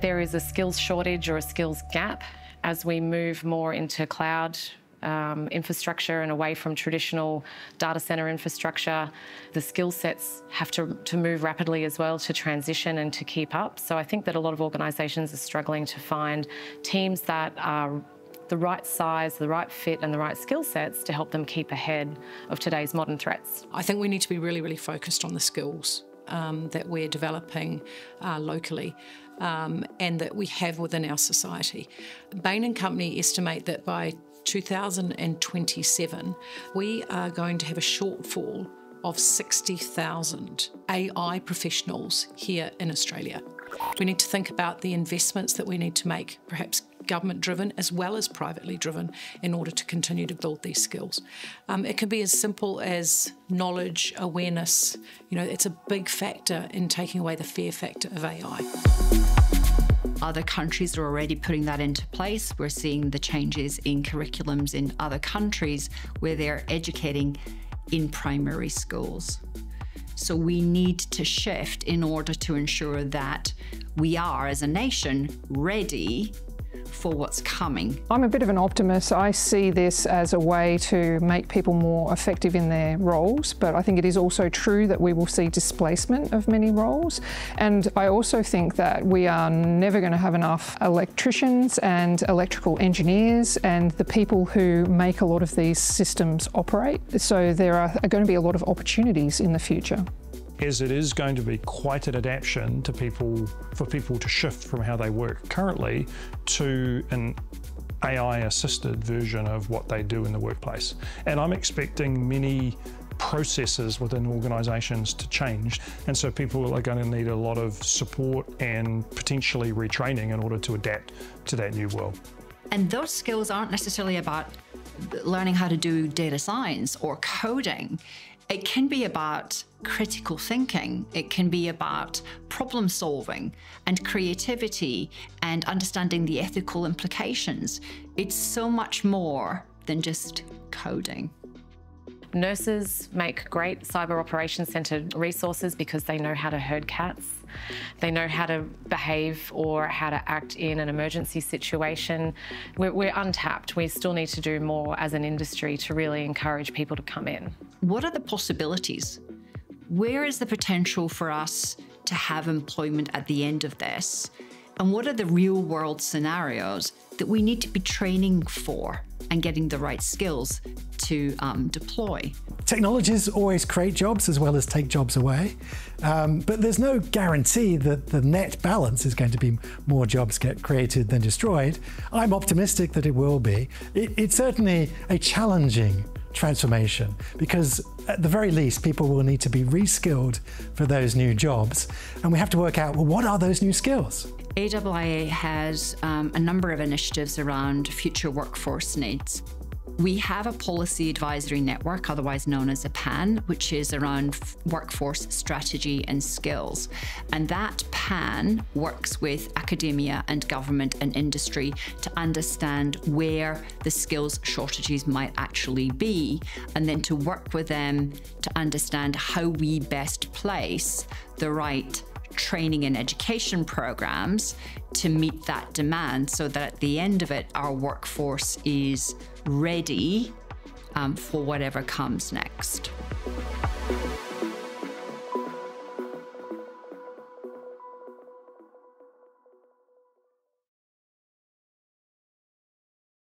There is a skills shortage or a skills gap as we move more into cloud um, infrastructure and away from traditional data center infrastructure. The skill sets have to, to move rapidly as well to transition and to keep up. So I think that a lot of organisations are struggling to find teams that are the right size, the right fit, and the right skill sets to help them keep ahead of today's modern threats. I think we need to be really, really focused on the skills um, that we're developing uh, locally um, and that we have within our society. Bain and Company estimate that by 2027, we are going to have a shortfall of 60,000 AI professionals here in Australia. We need to think about the investments that we need to make, perhaps government driven as well as privately driven, in order to continue to build these skills. Um, it can be as simple as knowledge, awareness. You know, it's a big factor in taking away the fear factor of AI. Other countries are already putting that into place. We're seeing the changes in curriculums in other countries where they're educating in primary schools. So we need to shift in order to ensure that we are, as a nation, ready for what's coming. I'm a bit of an optimist. I see this as a way to make people more effective in their roles, but I think it is also true that we will see displacement of many roles. And I also think that we are never going to have enough electricians and electrical engineers and the people who make a lot of these systems operate. So there are, going to be a lot of opportunities in the future as it is going to be quite an adaptation to people for people to shift from how they work currently to an AI assisted version of what they do in the workplace. And I'm expecting many processes within organisations to change. And so people are going to need a lot of support and potentially retraining in order to adapt to that new world. And those skills aren't necessarily about learning how to do data science or coding. It can be about critical thinking. It can be about problem solving and creativity and understanding the ethical implications. It's so much more than just coding. Nurses make great cyber operations centre resources because they know how to herd cats. They know how to behave or how to act in an emergency situation. We're, we're untapped. We still need to do more as an industry to really encourage people to come in. What are the possibilities? Where is the potential for us to have employment at the end of this? And what are the real world scenarios that we need to be training for and getting the right skills to um, deploy? Technologies always create jobs as well as take jobs away, um, but there's no guarantee that the net balance is going to be more jobs get created than destroyed. I'm optimistic that it will be. It, it's certainly a challenging transformation because at the very least people will need to be reskilled for those new jobs and we have to work out well what are those new skills AIIA has um, a number of initiatives around future workforce needs. We have a policy advisory network, otherwise known as a PAN, which is around workforce strategy and skills. And that PAN works with academia and government and industry to understand where the skills shortages might actually be, and then to work with them to understand how we best place the right training and education programs to meet that demand so that at the end of it, our workforce is ready um, for whatever comes next.